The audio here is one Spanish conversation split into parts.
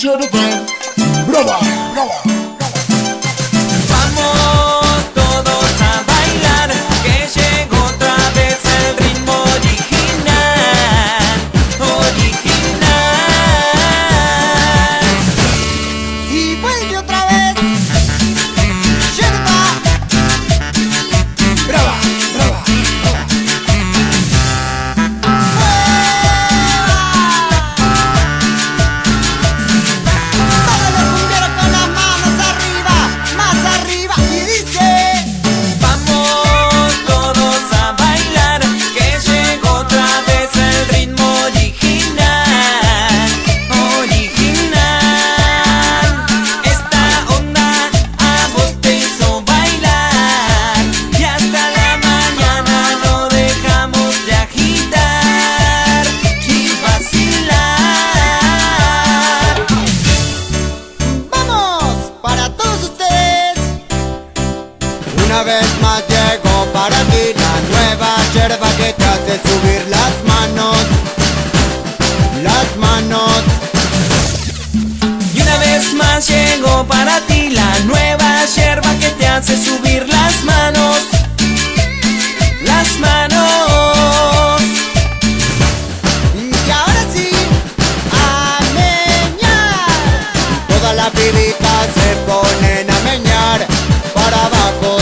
to the ground. Brother, brother. Una vez más llegó para ti la nueva yerba que te hace subir las manos, las manos. Y una vez más llegó para ti la nueva yerba que te hace subir las manos, las manos. Y ahora sí, a meñar. Todas las pibitas se ponen a meñar para abajo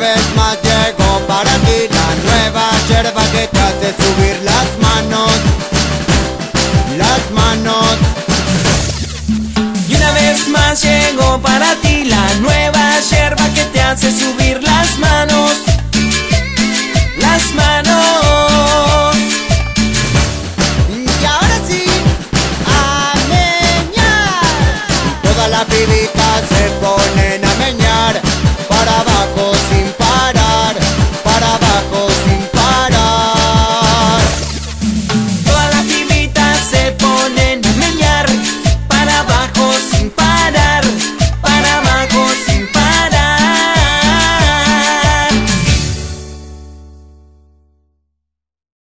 vez más llegó para ti la nueva yerba que te hace subir las manos, las manos. Y una vez más llegó para ti la nueva yerba que te hace subir las manos, las manos. Y ahora sí, a meñar. Todas las pibitas se ponen a